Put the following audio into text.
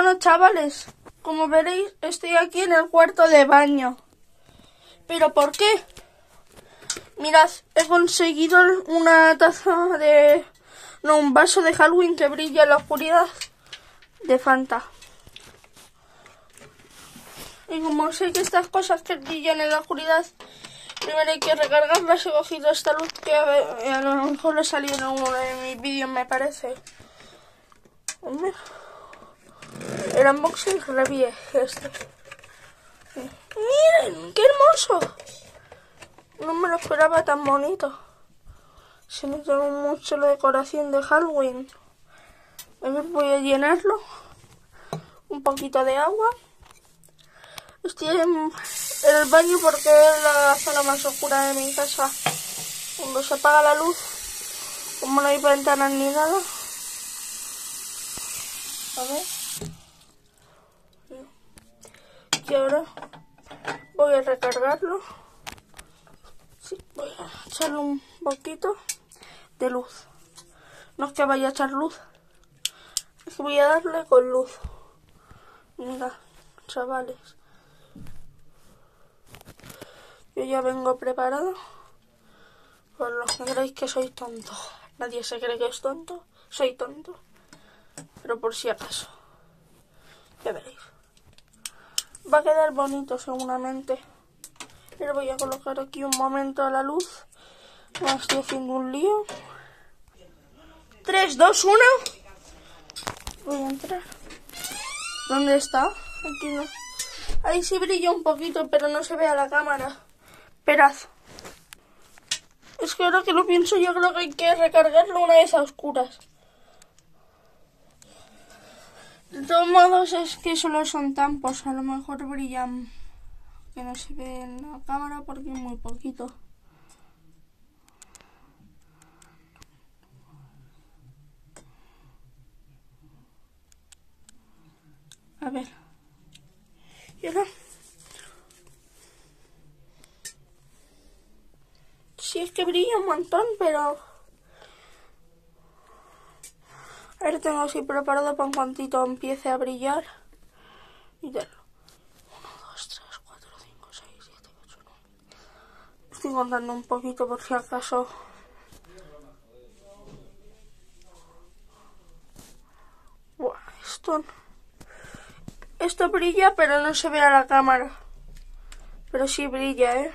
Bueno, chavales, como veréis, estoy aquí en el cuarto de baño. ¿Pero por qué? Mirad, he conseguido una taza de... No, un vaso de Halloween que brilla en la oscuridad de Fanta. Y como sé que estas cosas que brillan en la oscuridad, primero hay que recargarlas, he cogido esta luz que a, lo mejor le salió en uno de mis vídeos, me parece. El unboxing revie este. ¡Miren! ¡Qué hermoso! No me lo esperaba tan bonito. Se me tengo mucho la decoración de Halloween. A ver, voy a llenarlo. Un poquito de agua. Estoy en el baño porque es la zona más oscura de mi casa. Cuando se apaga la luz, como no hay ventanas ni nada. A ver. Y ahora voy a recargarlo. Sí, voy a echarle un poquito de luz. No es que vaya a echar luz, es que voy a darle con luz. Mira, chavales. Yo ya vengo preparado. Por los que creéis que soy tonto. Nadie se cree que es tonto. Soy tonto. Pero por si acaso. Ya veréis. Va a quedar bonito seguramente. Pero voy a colocar aquí un momento a la luz. No estoy haciendo un lío. 3, 2, 1. Voy a entrar. ¿Dónde está? Aquí no. Ahí sí brilla un poquito, pero no se ve a la cámara. Esperad. Es que ahora que lo pienso, yo creo que hay que recargarlo una vez a oscuras. De todos modos, es que solo son tampos. A lo mejor brillan. Que no se ve en la cámara porque es muy poquito. A ver. Y ahora. Sí, es que brilla un montón, pero... Ahora tengo así preparado para un cuantito empiece a brillar. Mírenlo. 1, 2, 3, 4, 5, 6, 7, 8, 9. Estoy contando un poquito por si acaso. Buah, esto... Esto brilla, pero no se ve a la cámara. Pero sí brilla, ¿eh?